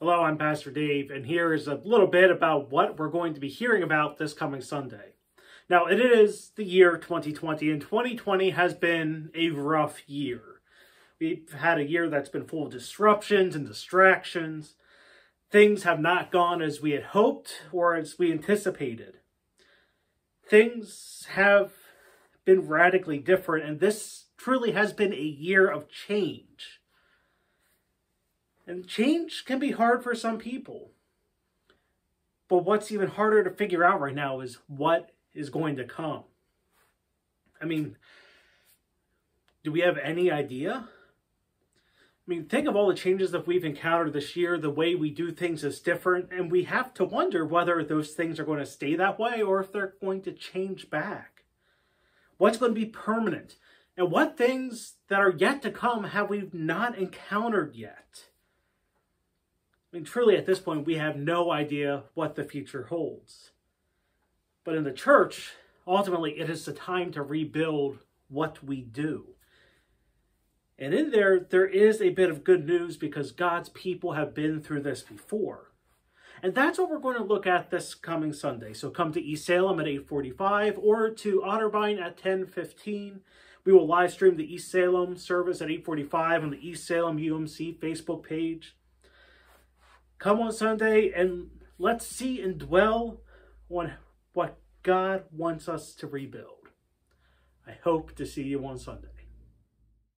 Hello, I'm Pastor Dave, and here is a little bit about what we're going to be hearing about this coming Sunday. Now, it is the year 2020, and 2020 has been a rough year. We've had a year that's been full of disruptions and distractions. Things have not gone as we had hoped or as we anticipated. Things have been radically different, and this truly has been a year of change. And change can be hard for some people. But what's even harder to figure out right now is what is going to come. I mean, do we have any idea? I mean, think of all the changes that we've encountered this year. The way we do things is different, and we have to wonder whether those things are going to stay that way or if they're going to change back. What's going to be permanent? And what things that are yet to come have we not encountered yet? I mean, truly at this point, we have no idea what the future holds. But in the church, ultimately, it is the time to rebuild what we do. And in there, there is a bit of good news because God's people have been through this before. And that's what we're going to look at this coming Sunday. So come to East Salem at 845 or to Otterbein at 1015. We will live stream the East Salem service at 845 on the East Salem UMC Facebook page. Come on Sunday and let's see and dwell on what God wants us to rebuild. I hope to see you on Sunday.